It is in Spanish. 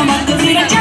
una maldita